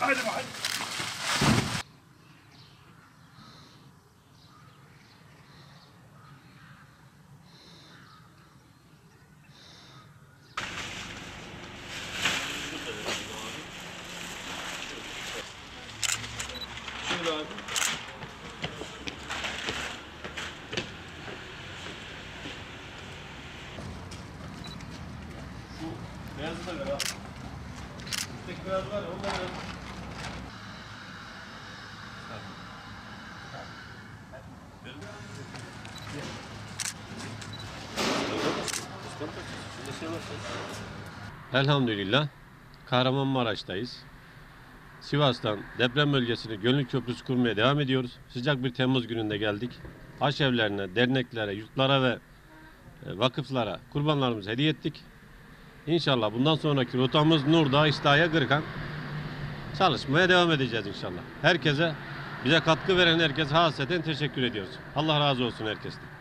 Hadi hadi. Şöyle abi. Şu beyazı da ver abi. Tek beyaz var ya onu da ver. Elhamdülillah Kahramanmaraş'tayız. Sivas'tan deprem bölgesine gönül köprüsü kurmaya devam ediyoruz. Sıcak bir Temmuz gününde geldik. Aşevlerine, derneklere, yurtlara ve e, vakıflara kurbanlarımızı hediye ettik. İnşallah bundan sonraki rotamız Nurdağ, İstahya, Gırkan. Çalışmaya devam edeceğiz inşallah. Herkese, bize katkı veren herkese hasreten teşekkür ediyoruz. Allah razı olsun herkesten.